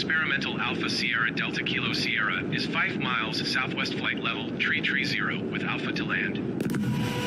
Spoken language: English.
Experimental Alpha Sierra Delta Kilo Sierra is 5 miles southwest flight level, tree tree zero, with Alpha to land.